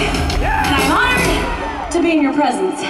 And I'm honored to be in your presence.